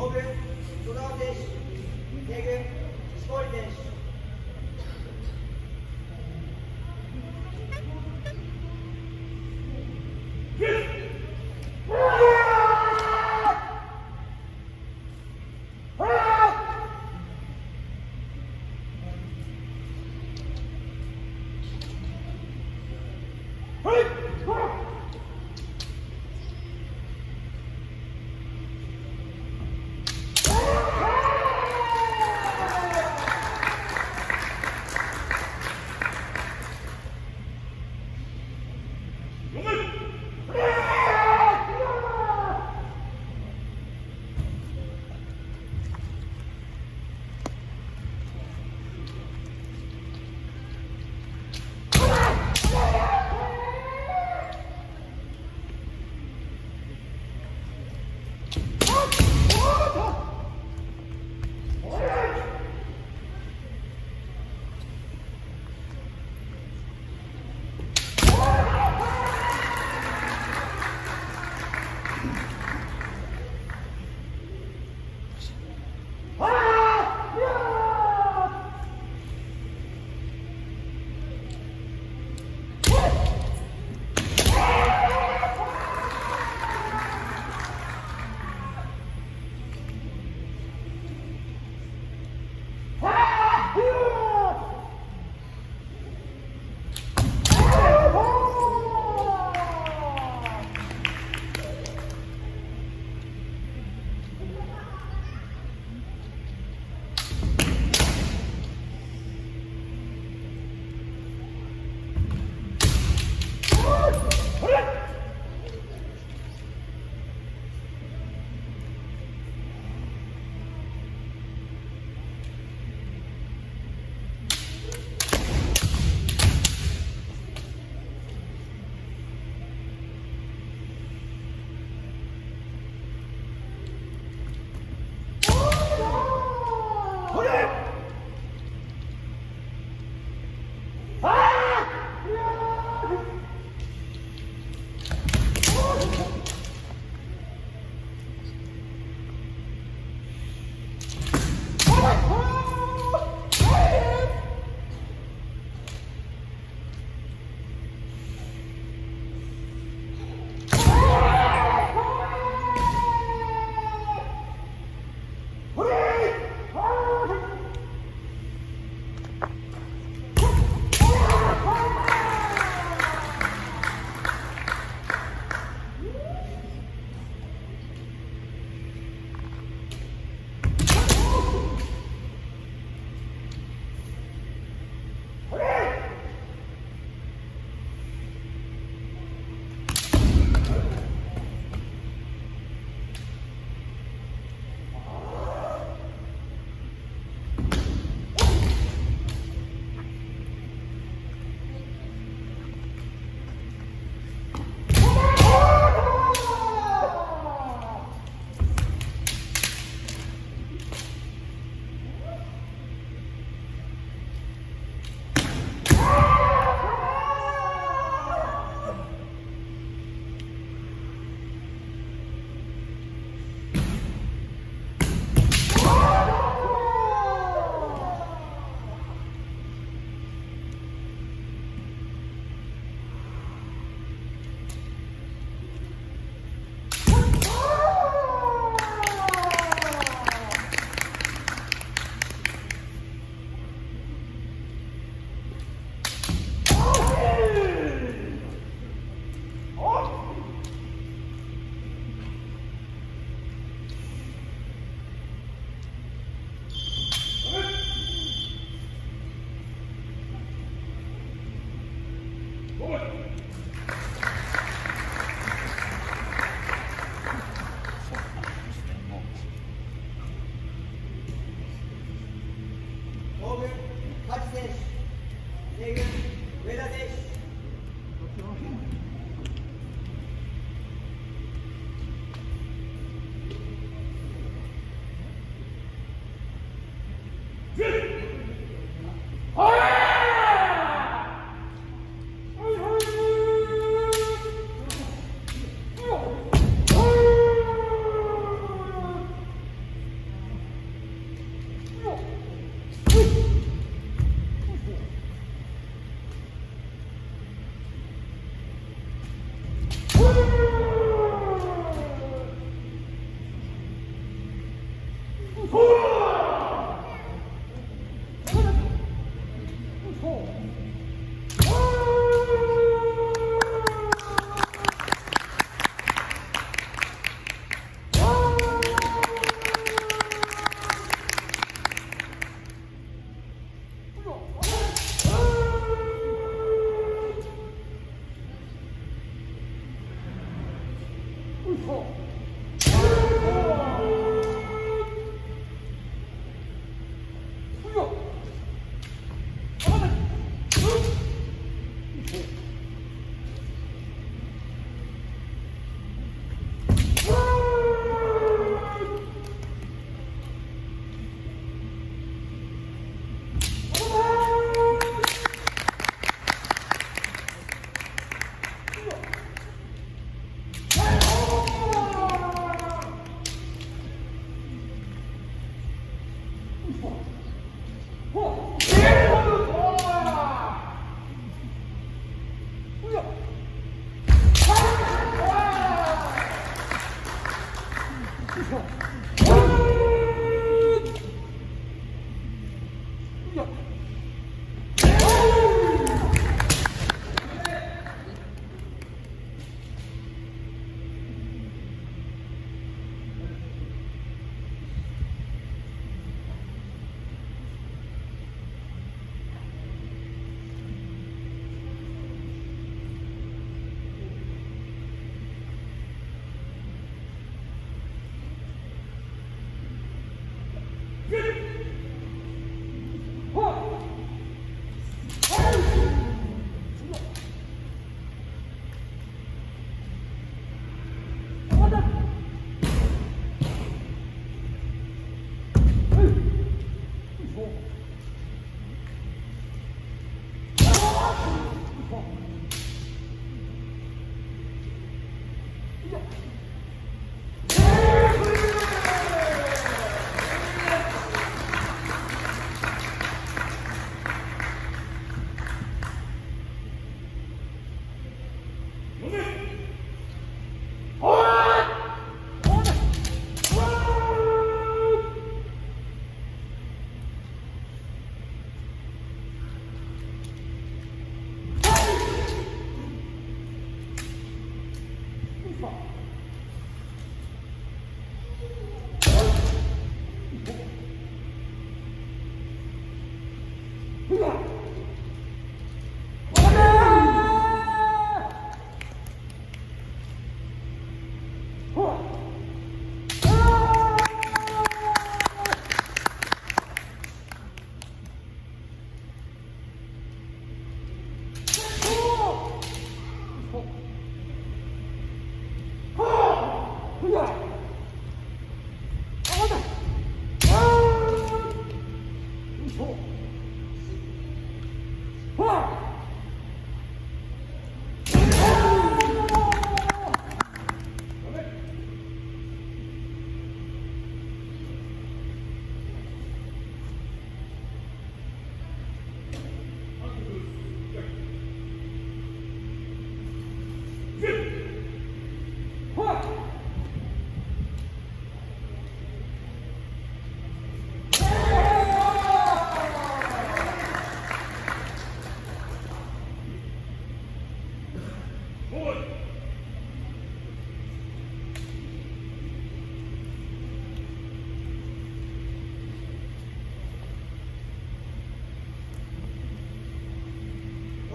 Bobby, Solar Fish, Tegel, Skoll Fish.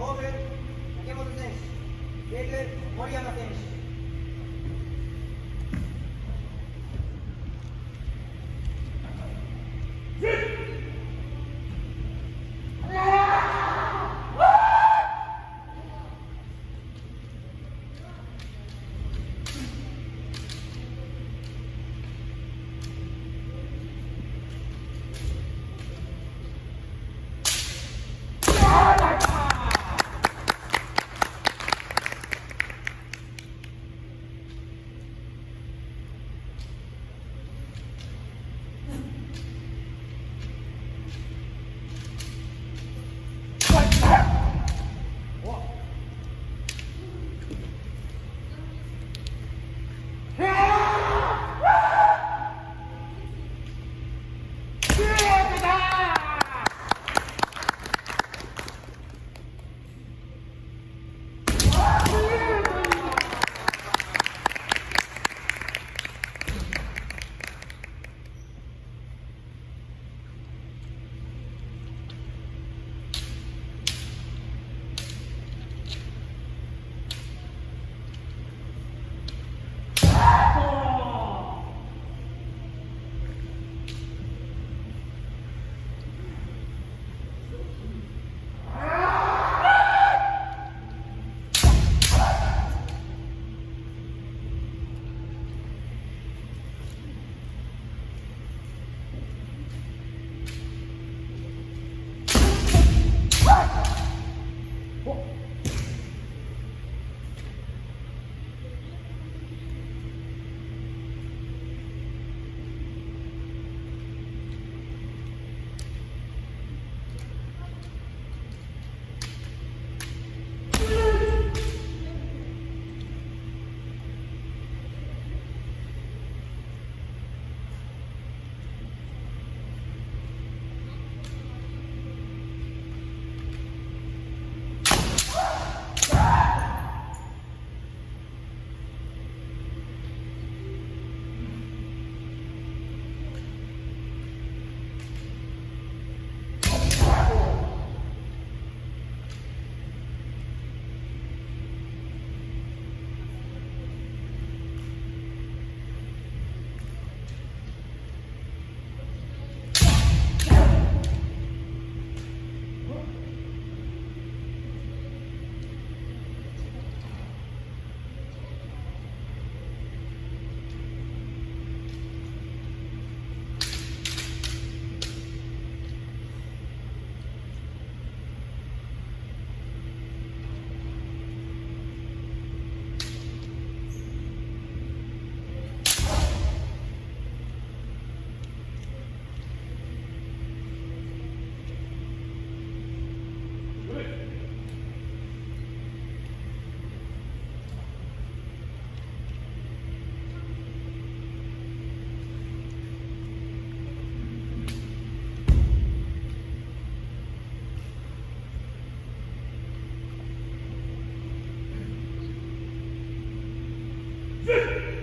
甲府、竹本選手、西武、森山選手。Fifth!